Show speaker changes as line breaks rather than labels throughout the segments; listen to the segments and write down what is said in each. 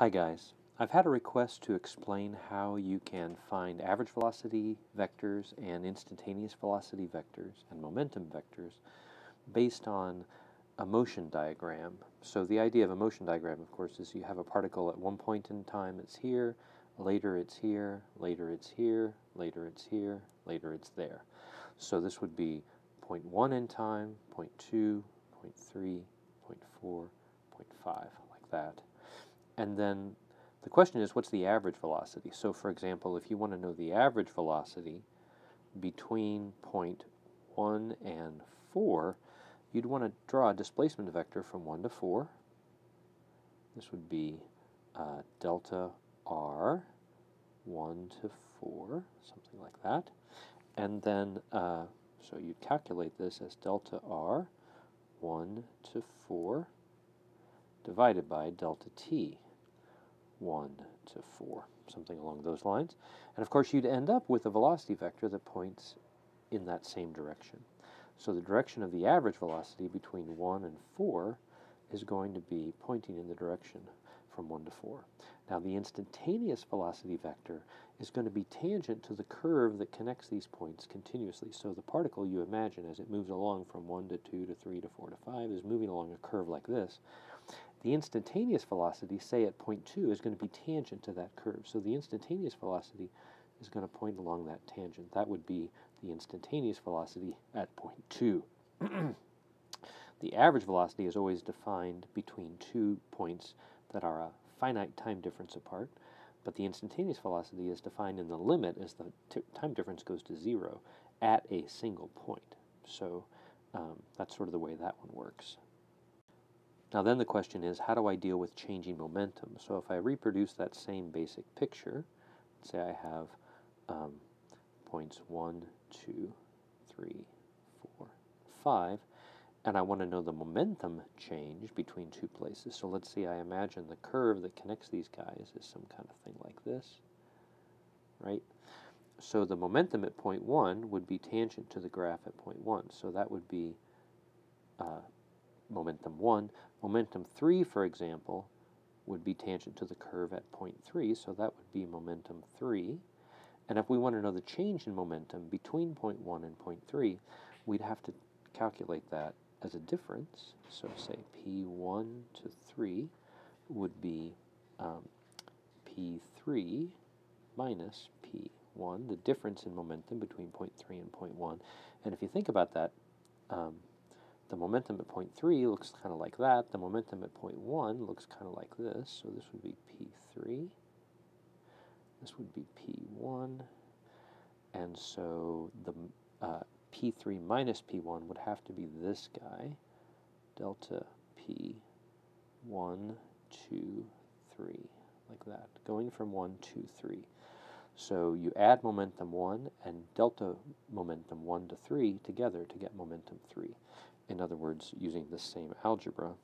Hi guys. I've had a request to explain how you can find average velocity vectors and instantaneous velocity vectors and momentum vectors based on a motion diagram. So the idea of a motion diagram, of course, is you have a particle at one point in time it's here, later it's here, later it's here, later it's here, later it's there. So this would be point 1 in time, point 2, point 3, point 4, point 5, like that. And then the question is, what's the average velocity? So for example, if you want to know the average velocity between point 1 and 4, you'd want to draw a displacement vector from 1 to 4. This would be uh, delta r, 1 to 4, something like that. And then, uh, so you'd calculate this as delta r, 1 to 4, divided by delta t. 1 to 4, something along those lines. And of course, you'd end up with a velocity vector that points in that same direction. So the direction of the average velocity between 1 and 4 is going to be pointing in the direction from 1 to 4. Now the instantaneous velocity vector is going to be tangent to the curve that connects these points continuously. So the particle you imagine as it moves along from 1 to 2 to 3 to 4 to 5 is moving along a curve like this. The instantaneous velocity, say at point 2, is going to be tangent to that curve. So the instantaneous velocity is going to point along that tangent. That would be the instantaneous velocity at point 2. the average velocity is always defined between two points that are a finite time difference apart, but the instantaneous velocity is defined in the limit as the time difference goes to zero at a single point. So um, that's sort of the way that one works. Now then the question is, how do I deal with changing momentum? So if I reproduce that same basic picture, say I have um, points 1, 2, 3, 4, 5, and I want to know the momentum change between two places. So let's see, I imagine the curve that connects these guys is some kind of thing like this, right? So the momentum at point 1 would be tangent to the graph at point 1. So that would be uh, momentum 1. Momentum 3, for example, would be tangent to the curve at point 3, so that would be momentum 3. And if we want to know the change in momentum between point 1 and point 3, we'd have to calculate that as a difference. So say P1 to 3 would be um, P3 minus P1, the difference in momentum between point 3 and point 1. And if you think about that, um, the momentum at point 3 looks kind of like that. The momentum at point 1 looks kind of like this. So this would be P3. This would be P1. And so the uh, P3 minus P1 would have to be this guy, delta P1, 2, 3, like that, going from 1 to 3. So you add momentum 1 and delta momentum 1 to 3 together to get momentum 3. In other words, using the same algebra,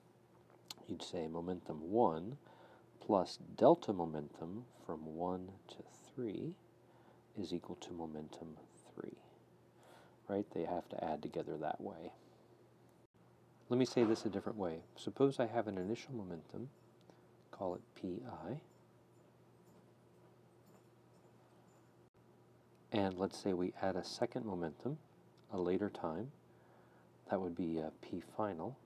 you'd say momentum 1 plus delta momentum from 1 to 3 is equal to momentum 3. Right? They have to add together that way. Let me say this a different way. Suppose I have an initial momentum, call it pi, and let's say we add a second momentum, a later time, that would be uh, P final.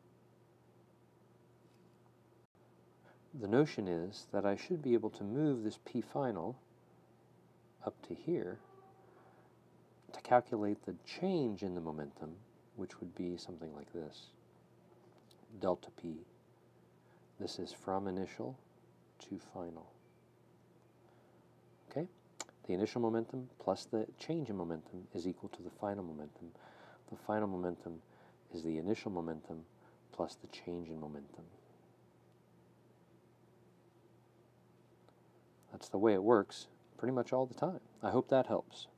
The notion is that I should be able to move this P final up to here to calculate the change in the momentum, which would be something like this, delta P. This is from initial to final. Okay? The initial momentum plus the change in momentum is equal to the final momentum. The final momentum is the initial momentum plus the change in momentum. That's the way it works pretty much all the time. I hope that helps.